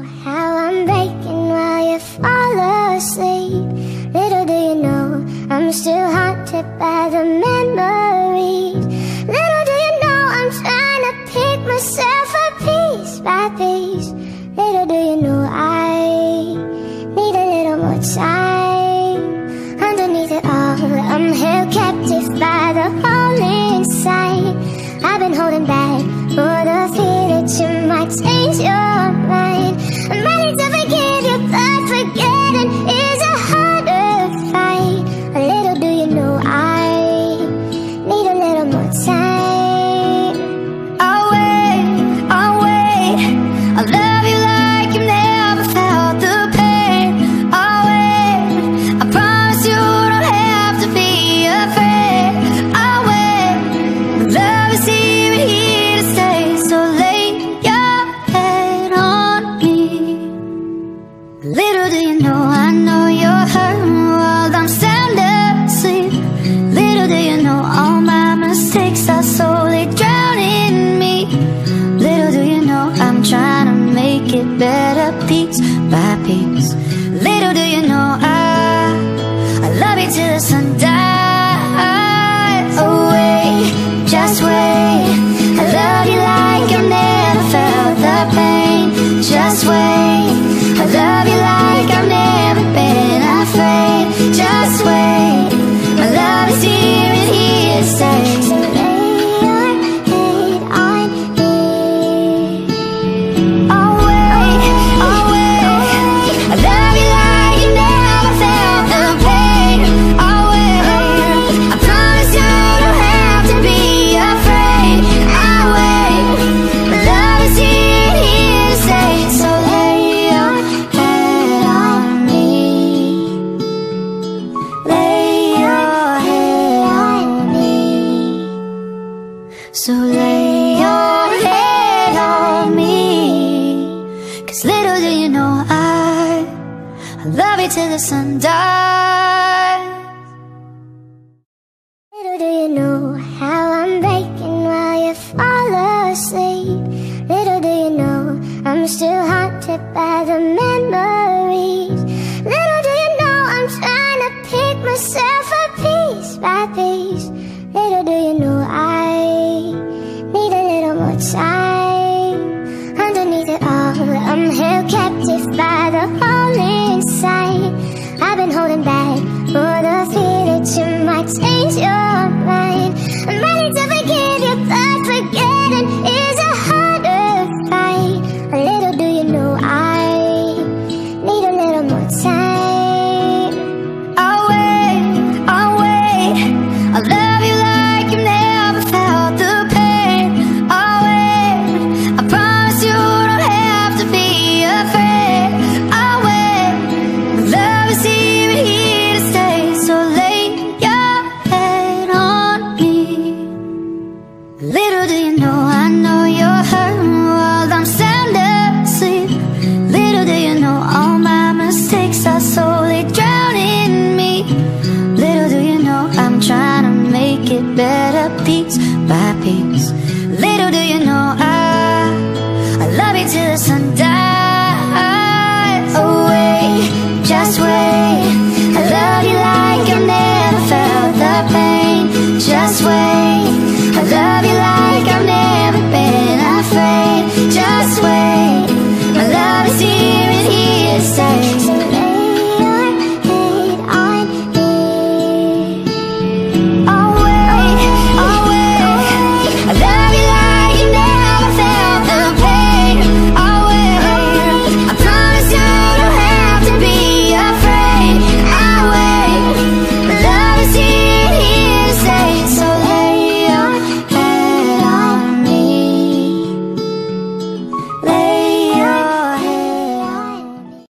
how I'm breaking while you fall asleep. Little do you know, I'm still haunted by the memories. Little do you know, I'm trying to pick myself up piece by piece. piece by piece Little do you know I, I love you till the sun dies. do you know? I, I love you till the sun dies. Little do you know how I'm breaking while you fall asleep. Little do you know I'm still haunted by the memories. Little do you know I'm trying to pick myself up piece by piece. Little do you know I need a little more time. Change.